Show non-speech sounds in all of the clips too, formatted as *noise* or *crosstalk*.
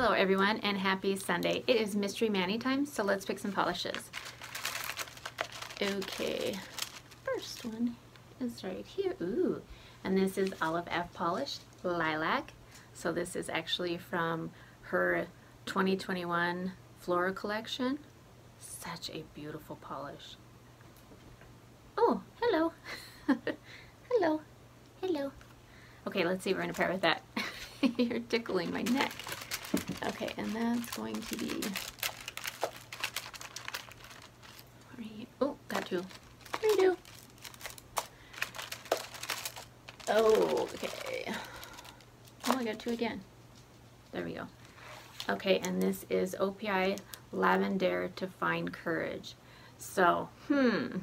Hello everyone and happy Sunday. It is Mystery Mani time, so let's pick some polishes. Okay, first one is right here. Ooh, and this is Olive Ave Polish Lilac. So this is actually from her 2021 Flora collection. Such a beautiful polish. Oh, hello. *laughs* hello. Hello. Okay, let's see if we're to pair with that. *laughs* You're tickling my neck. Okay, and that's going to be... Oh, got two. Redo. Oh, okay. Oh, I got two again. There we go. Okay, and this is OPI Lavendare to Find Courage. So, hmm.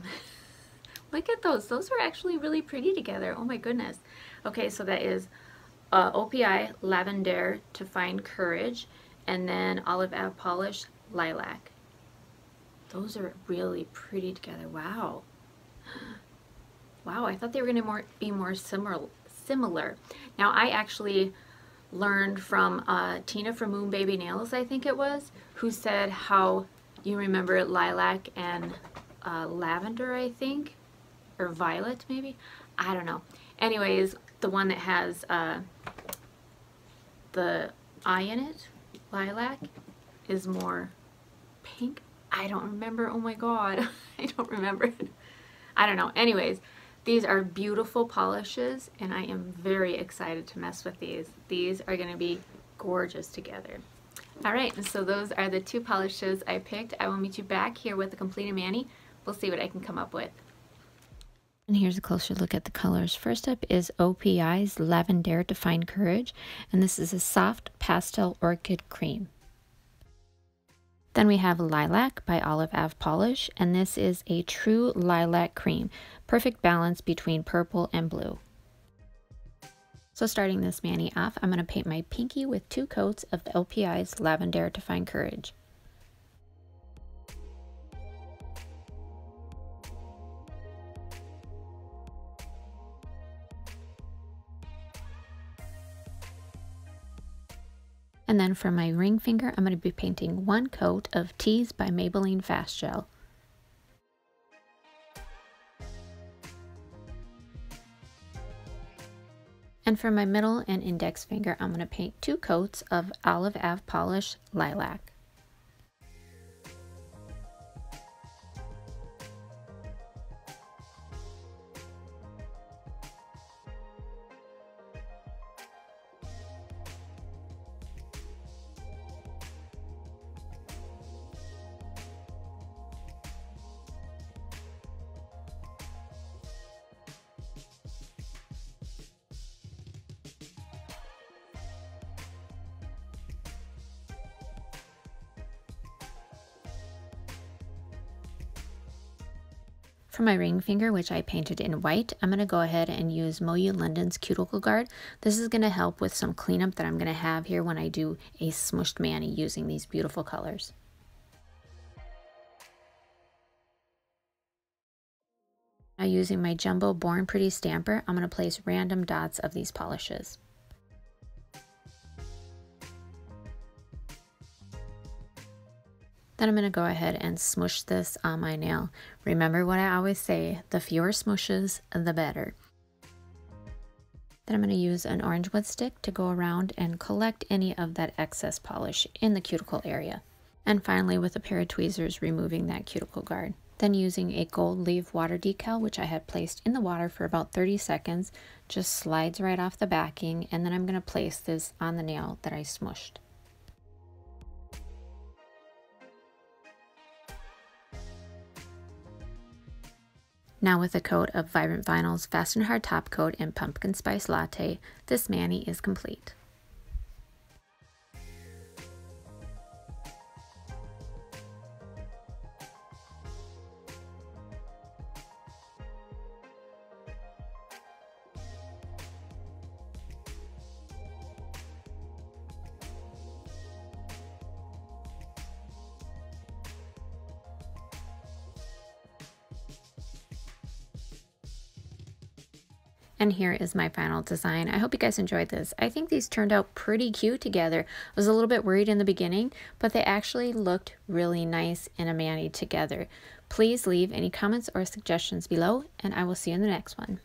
*laughs* Look at those. Those are actually really pretty together. Oh my goodness. Okay, so that is uh, OPI Lavendare to Find Courage and then Olive Ave Polish Lilac. Those are really pretty together. Wow. *gasps* Wow, I thought they were going to more, be more similar. similar. Now, I actually learned from uh, Tina from Moon Baby Nails, I think it was, who said how you remember lilac and uh, lavender, I think, or violet maybe. I don't know. Anyways, the one that has uh, the eye in it, lilac, is more pink. I don't remember. Oh my god. *laughs* I don't remember. I don't know. Anyways, these are beautiful polishes and I am very excited to mess with these. These are going to be gorgeous together. Alright, so those are the two polishes I picked. I will meet you back here with the completed mani. We'll see what I can come up with. And here's a closer look at the colors. First up is OPI's Lavendare to Find Courage, and this is a soft pastel orchid cream. Then we have Lilac by Olive Ave Polish, and this is a true lilac cream, perfect balance between purple and blue. So starting this mani off, I'm going to paint my pinky with two coats of OPI's Lavendare to Find Courage. And then for my ring finger, I'm going to be painting one coat of Tease by Maybelline Fast Gel. And for my middle and index finger, I'm going to paint two coats of Olive Ave Polish Lilac. For my ring finger, which I painted in white, I'm going to go ahead and use MoYou London's Cuticle Guard. This is going to help with some cleanup that I'm going to have here when I do a smushed mani using these beautiful colors. Now using my Jumbo Born Pretty stamper, I'm going to place random dots of these polishes. Then I'm going to go ahead and smush this on my nail. Remember what I always say, the fewer smushes, the better. Then I'm going to use an orange wood stick to go around and collect any of that excess polish in the cuticle area. And finally with a pair of tweezers removing that cuticle guard. Then using a gold leaf water decal, which I had placed in the water for about 30 seconds, just slides right off the backing and then I'm going to place this on the nail that I smushed. Now with a coat of Vibrant Vinyl's Fast and Hard Top Coat and Pumpkin Spice Latte, this mani is complete. And here is my final design. I hope you guys enjoyed this. I think these turned out pretty cute together. I was a little bit worried in the beginning, but they actually looked really nice in a mani together. Please leave any comments or suggestions below, and I will see you in the next one.